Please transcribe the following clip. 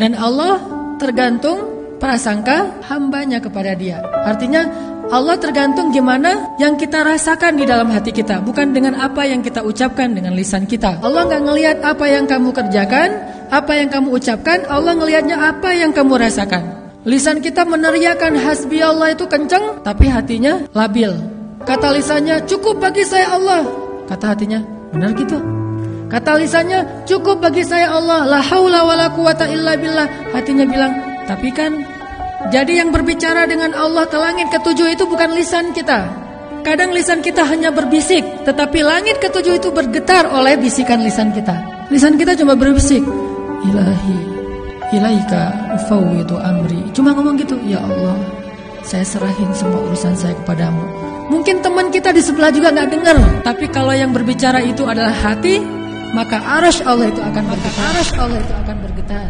Dan Allah tergantung prasangka hambanya kepada dia. Artinya Allah tergantung gimana yang kita rasakan di dalam hati kita, bukan dengan apa yang kita ucapkan dengan lisan kita. Allah nggak ngelihat apa yang kamu kerjakan, apa yang kamu ucapkan, Allah ngelihatnya apa yang kamu rasakan. Lisan kita meneriakan hasbi Allah itu kenceng, tapi hatinya labil. Kata lisannya cukup bagi saya Allah, kata hatinya benar gitu. Kata lisannya cukup bagi saya Allah, la haula wala quwata illa billah. Hatinya bilang tapi kan jadi yang berbicara dengan Allah ke langit ketujuh itu bukan lisan kita. Kadang lisan kita hanya berbisik, tetapi langit ketujuh itu bergetar oleh bisikan lisan kita. Lisan kita cuma berbisik, Ilahi, ilaika ufawwidu amri. Cuma ngomong gitu, ya Allah, saya serahin semua urusan saya kepadamu. Mungkin teman kita di sebelah juga nggak dengar, tapi kalau yang berbicara itu adalah hati, maka arash Allah itu akan bergetar. Arash Allah itu akan bergetar.